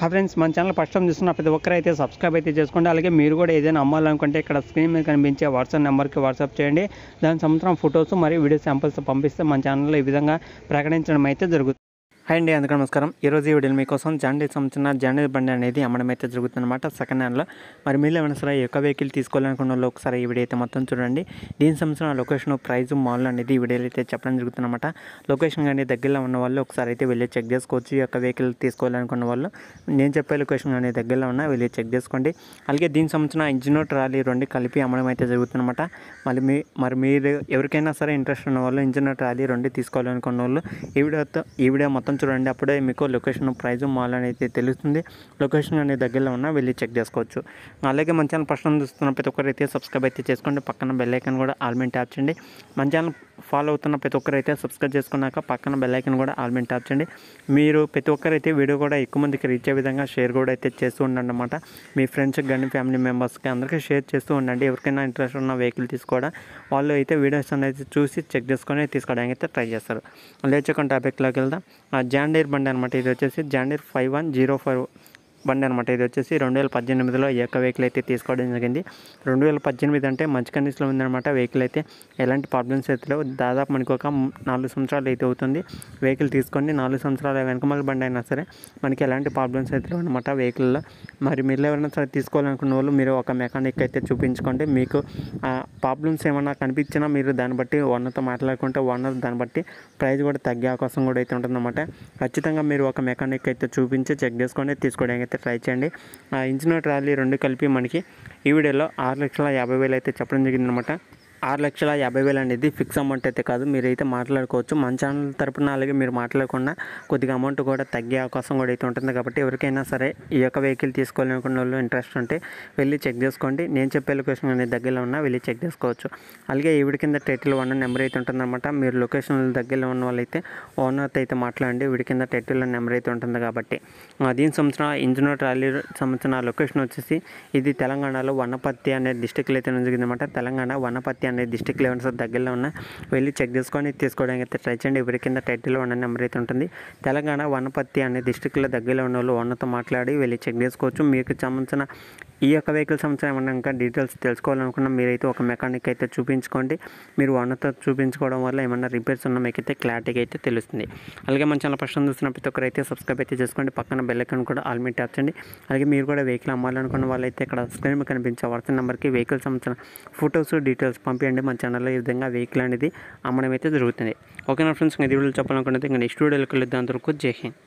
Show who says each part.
Speaker 1: హా ఫ్రెండ్స్ మన channel first time చూస్తున్న ప్రతి ఒక్కరు అయితే సబ్స్క్రైబ్ అయితే చేసుకోండి. అలాగే మీరు కూడా ఏదైనా అమ్మాలనుకుంటే ఇక్కడ స్క్రీన్ మీద కనిపించే వాట్సాప్ నెంబర్కి వాట్సాప్ చేయండి. దాని సంవత్సరం ఫొటోస్ మరియు వీడియో శాంపిల్స్ పంపిస్తే మన ఛానల్లో ఈ విధంగా ప్రకటించడం అయితే జరుగుతుంది. హాయ్ అండి అందుకని నమస్కారం. ఈరోజు ఈ వీడియోలో మీకోసం జాండీ సంబంధించిన జాండీ బండి అనేది అమ్మడం అయితే జరుగుతుందన్నమాట. సెకండ్ హ్యాండ్లో. మరి మీరు ఏమైనా సరే యొక్క వెహికల్ తీసుకోవాలనుకున్న వాళ్ళు ఒకసారి ఈ వీడియో అయితే మొత్తం చూడండి. దీని సంబంధించిన లొకేషన్ ప్రైస్ మాల్ అనేది ఈ వీడియోలో అయితే చెప్పడం జరుగుతుందన్నమాట. లొకేషన్ కానీ దగ్గరలో ఉన్న వాళ్ళు ఒకసారి అయితే వెళ్ళి చెక్ చేసుకోవచ్చు ఈ యొక్క వెహికల్ తీసుకోవాలనుకున్న వాళ్ళు. నేను చెప్పే లొకేషన్ కానీ దగ్గరలో ఉన్న వెళ్ళి చెక్ చేసుకోండి. అలాగే దీనికి సంబంధించిన ఇంజిన్ ట్రాలీ రెండు కలిపి అమ్మడం అయితే జరుగుతుందన్నమాట. మళ్ళీ మీ మరి మీరు ఎవరికైనా సరే ఇంట్రెస్ట్ ఉన్న వాళ్ళు ఇంజిన్ ట్రాలీ రెండు తీసుకోవాలనుకున్న వాళ్ళు ఈ వీడియోతో ఈ వీడియో మొత్తం చూడండి అప్పుడే మీకు లొకేషన్ ప్రైజ్ మాల్ అనేది తెలుస్తుంది. లొకేషన్ అనేది దగ్గరలో ఉన్న వెళ్ళి చెక్ చేసుకోవచ్చు. అలాగే మన ఛానల్ ఫస్ట్ చూస్తున్న ప్రతి ఒక్కరైతే అయితే సబ్స్క్రైబ్ అయితే చేసుకోండి. పక్కన బెల్ ఐకన్ కూడా ఆల్మెంట్ ట్యాప్ చేయండి. మన ఛానల్ ఫాలో అవుతున్న ప్రతి ఒక్కరైతే సబ్స్క్రైబ్ చేసుకున్నాక పక్కన బెల్లైకన్ కూడా ఆల్మెంట్ ట్యాప్ చేయండి. మీరు ప్రతి ఒక్కరైతే వీడియో కూడా ఎక్కువ మందికి రీచ్ అయ్యే విధంగా షేర్ కూడా అయితే చేస్తూ ఉండండి అనమాట మీ ఫ్రెండ్స్కి కానీ ఫ్యామిలీ మెంబర్స్కి అందరికీ షేర్ చేస్తూ ఉండండి. ఎవరికైనా ఇంట్రెస్ట్ ఉన్న వెహికల్ తీసుకోవడం వాళ్ళు అయితే వీడియోస్ అనేది చూసి చెక్ చేసుకొని తీసుకోవడానికి అయితే ట్రై చేస్తారు. లేచకుండా టాపిక్లోకి వెళ్దాం. జాండీర్ బండి అనమాట ఇది వచ్చేసి John Deere five one zero five బండి అనమాట ఇది వచ్చేసి రెండు వేల పద్దెనిమిదిలో ఈ యొక్క వెహికల్ అయితే తీసుకోవడం జరిగింది. రెండు వేల పద్దెనిమిది అంటే మంచి కండిషన్లో ఉందన్నమాట వెహికల్ అయితే. ఎలాంటి ప్రాబ్లమ్స్ అయితే లేవు. దాదాపు మనకు ఒక నాలుగు సంవత్సరాలు అయితే అవుతుంది వెహికల్ తీసుకొని నాలుగు సంవత్సరాల వెనకమల బండి అయినా సరే మనకి ఎలాంటి ప్రాబ్లమ్స్ అయితే లేవు అనమాట వెహికల్లో. మరి మీరు ఎవరైనా సరే తీసుకోవాలనుకున్న వాళ్ళు మీరు ఒక మెకానిక్ అయితే చూపించుకోండి. మీకు ప్రాబ్లమ్స్ ఏమైనా కనిపించినా మీరు దాన్ని బట్టి ఓనర్తో మాట్లాడుకుంటే ఓనర్ దాన్ని బట్టి ప్రైస్ కూడా తగ్గే అవకాశం కూడా అయితే ఉంటుందన్నమాట. ఖచ్చితంగా మీరు ఒక మెకానిక్ అయితే చూపించి చెక్ చేసుకొని తీసుకోవడానికి అయితే ట్రై చేయండి. ఆ ఇంజిన్ ట్రాలీ రెండు కలిపి మనకి ఈ వీడియోలో ఆరు లక్షల యాభై వేలు అయితే చెప్పడం జరిగిందనమాట ఆరు లక్షల యాభై వేలు అనేది ఫిక్స్ అమౌంట్ అయితే కాదు. మీరైతే మాట్లాడుకోవచ్చు. మన ఛానల్ తరపున అలాగే మీరు మాట్లాడకుండా కొద్దిగా అమౌంట్ కూడా తగ్గే అవకాశం కూడా అయితే ఉంటుంది. కాబట్టి ఎవరికైనా సరే ఈ యొక్క వెహికల్ తీసుకోవాలనుకున్న వాళ్ళు ఇంట్రెస్ట్ ఉంటే వెళ్ళి చెక్ చేసుకోండి. నేను చెప్పే లొకేషన్ అనేది దగ్గరలో ఉన్నా వెళ్ళి చెక్ చేసుకోవచ్చు. అలాగే ఈవిడ కింద టైటిల్ వన్ నెంబర్ అయితే ఉంటుందన్నమాట. మీరు లొకేషన్ దగ్గరలో ఉన్న వాళ్ళైతే ఓనర్తో అయితే మాట్లాడండి. వీడి కింద టైటిల్ నెంబర్ అయితే ఉంటుంది కాబట్టి. దీని సంవత్సరం ఇంజిన్ ట్రాలీ సంబంధించిన లొకేషన్ వచ్చేసి ఇది తెలంగాణలో వనపర్తి అనే డిస్టిక్లో అయితే జరిగిందన్నమాట తెలంగాణ వనపర్తి అనే డిస్టిక్ లెవెన్స్ దగ్గరలో ఉన్న. వెళ్ళి చెక్ చేసుకొని తీసుకోవడానికి అయితే ట్రై చేయండి. ఎవరి కింద టైటిల్లో ఉన్న నెంబర్ అయితే ఉంటుంది. తెలంగాణ వనపత్తి అనే డిస్టిక్లో దగ్గరలో ఉన్న వాళ్ళు ఓనర్తో మాట్లాడి వెళ్ళి చెక్ చేసుకోవచ్చు. మీకు సంబంధించిన ఈ యొక్క వెహికల్ సంబంధించిన ఏమన్నా ఇంకా డీటెయిల్స్ తెలుసుకోవాలనుకున్నా మీరైతే ఒక మెకానిక్ అయితే చూపించుకోండి. మీరు ఓనర్తో చూపించుకోవడం వల్ల ఏమన్నా రిపేర్స్ ఉన్నా మీకైతే క్లారిటీగా అయితే తెలుస్తుంది. అలాగే మన ఛానల్ ఫస్ట్ చూస్తున్న ప్రతి ఒక్కరైతే సబ్స్క్రైబ్ అయితే చేసుకోండి. పక్కన బెల్ కూడా ఆల్మీ ట్యాప్ చేయండి. అలాగే మీరు కూడా వెహికల్ అమ్మాలనుకున్న వాళ్ళైతే ఇక్కడ స్క్రీన్ కనిపించే వాట్సాప్ నెంబర్కి వెహికల్ సంబంధించిన ఫొటోస్ డీటెయిల్స్ పంపించండి మన ఛానల్లో ఈ విధంగా వెహికల్ అనేది అమ్మడం అయితే జరుగుతుంది. ఓకేనా ఫ్రెండ్స్ ఇంకా ఇది వీడియో చెప్పాలనుకున్నది ఇంకా నెక్స్ట్ వీడియోకి వెళ్ళి దాని వరకు జై హింద్.